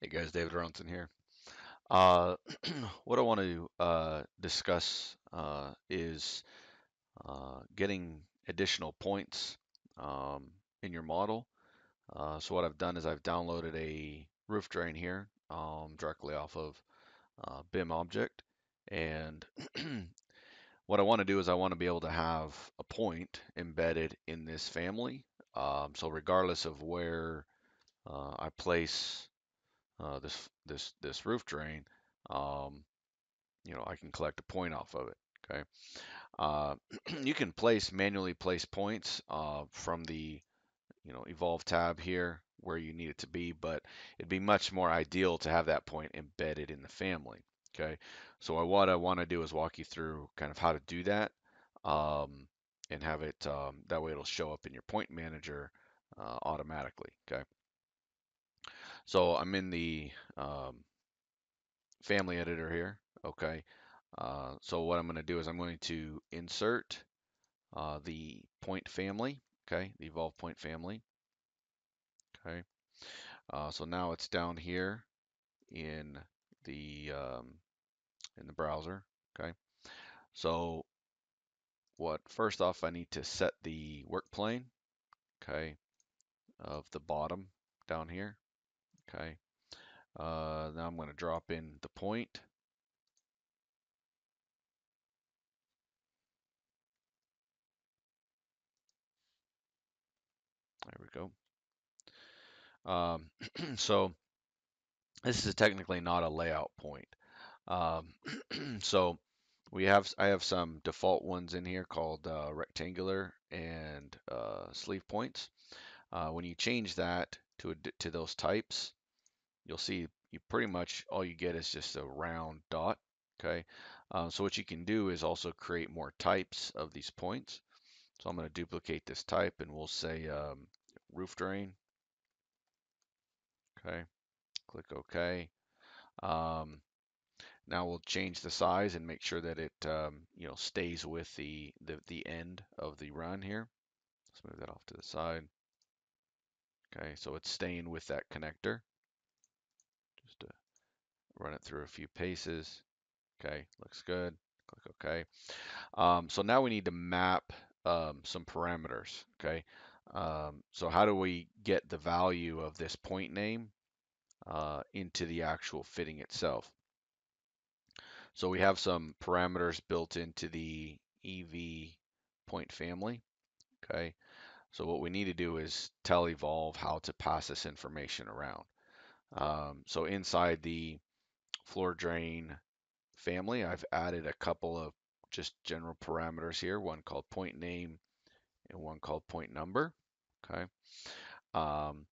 Hey guys, David Ronson here. Uh, what I want to uh, discuss uh, is uh, getting additional points um, in your model. Uh, so what I've done is I've downloaded a roof drain here um, directly off of uh, BIM object. And what I want to do is I want to be able to have a point embedded in this family. Um, so regardless of where I place uh, this this this roof drain, um, you know, I can collect a point off of it. Okay. Uh, you can place manually place points uh, from the you know evolve tab here where you need it to be, but it'd be much more ideal to have that point embedded in the family. Okay. So what I want to do is walk you through kind of how to do that um, and have it um, that way it'll show up in your point manager uh, automatically. Okay. So I'm in the um, family editor here. Okay. Uh, so what I'm going to do is I'm going to insert uh, the point family. Okay. The evolve point family. Okay. Uh, so now it's down here in the um, in the browser. Okay. So what first off I need to set the work plane. Okay. Of the bottom down here. Okay. Uh, now I'm going to drop in the point. There we go. Um, so this is technically not a layout point. Um, so we have I have some default ones in here called uh, rectangular and uh, sleeve points. Uh, when you change that to a, to those types, you'll see you pretty much all you get is just a round dot. Okay, uh, so what you can do is also create more types of these points. So I'm going to duplicate this type and we'll say um, roof drain. Okay, click OK. Um, now we'll change the size and make sure that it um, you know stays with the, the the end of the run here. Let's move that off to the side. Okay, so it's staying with that connector run it through a few paces. Okay, looks good. Click OK. Um, so now we need to map um, some parameters. Okay, um, so how do we get the value of this point name uh, into the actual fitting itself? So we have some parameters built into the EV point family. Okay, so what we need to do is tell Evolve how to pass this information around. Um, so inside the floor drain family, I've added a couple of just general parameters here, one called point name and one called point number. Okay. Um,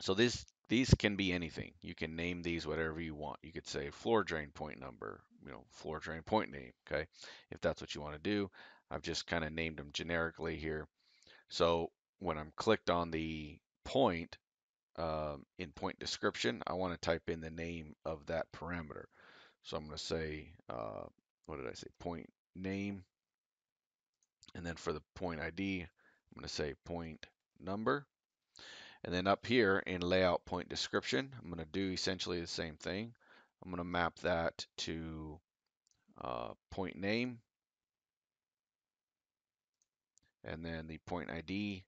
so this these can be anything. You can name these whatever you want. You could say floor drain point number, you know, floor drain point name, okay? If that's what you want to do. I've just kind of named them generically here. So when I'm clicked on the point, um, in point description, I want to type in the name of that parameter. So I'm going to say, uh, what did I say? Point name. And then for the point ID, I'm going to say point number. And then up here in layout point description, I'm going to do essentially the same thing. I'm going to map that to uh, point name. And then the point ID,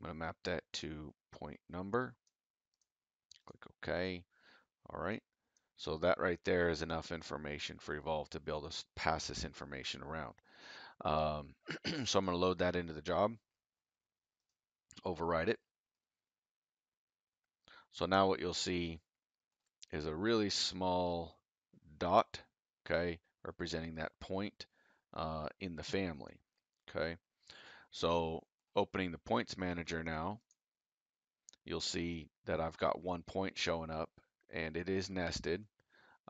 I'm going to map that to point number. Click OK. All right. So that right there is enough information for Evolve to be able to pass this information around. Um, so I'm going to load that into the job, override it. So now what you'll see is a really small dot, okay, representing that point uh, in the family, okay. So opening the points manager now, you'll see that I've got one point showing up and it is nested.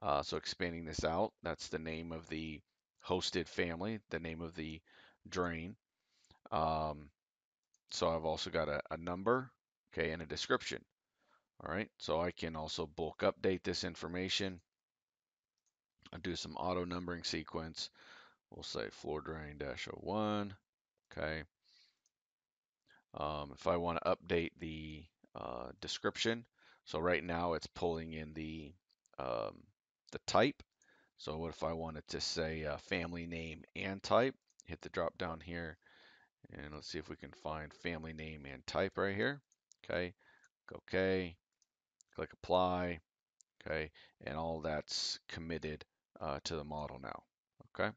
Uh, so expanding this out, that's the name of the hosted family, the name of the drain. Um, so I've also got a, a number, okay, and a description. All right, so I can also bulk update this information. I'll do some auto numbering sequence. We'll say floor drain dash 01, okay. Um, if I want to update the uh, description. So right now it's pulling in the um, the type. So what if I wanted to say uh, family name and type? Hit the drop down here and let's see if we can find family name and type right here. Okay, OK, click apply. Okay, and all that's committed uh, to the model now. Okay,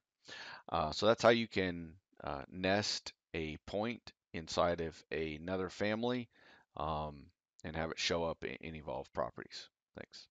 uh, so that's how you can uh, nest a point inside of another family um, and have it show up in, in Evolve properties. Thanks.